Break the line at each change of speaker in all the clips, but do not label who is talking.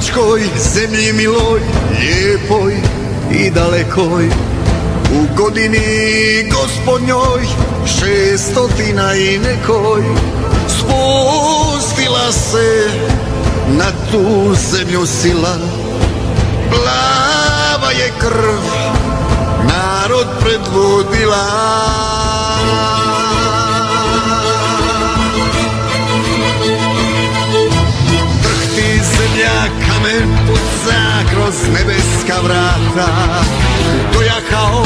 svojoj zemlji miloj, lijepoj i dalekoj. U godini gospodnjoj, šestotina i nekoj, spustila se na tu zemlju sila. Plava je krv, narod predvodila. Kroz nebeska vrata. Dojahao bijeli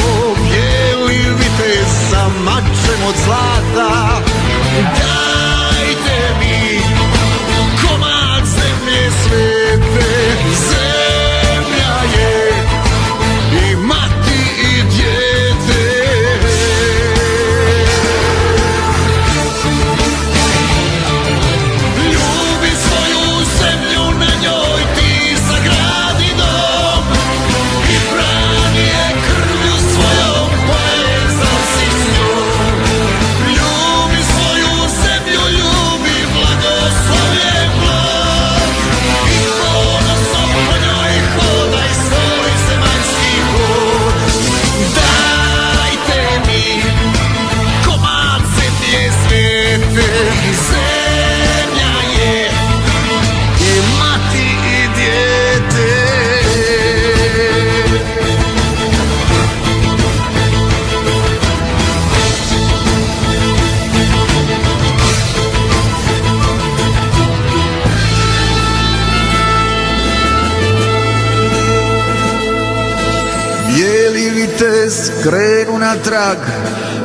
Bijeli vitez krenu na trag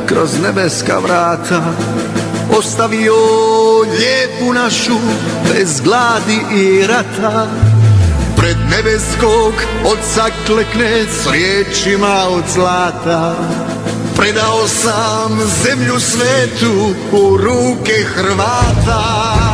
kroz nebeska vrata. Ostavio lijepu našu bez gladi i rata. Pred nebeskog oca klekne s riječima od zlata. Predao sam zemlju svetu u ruke Hrvata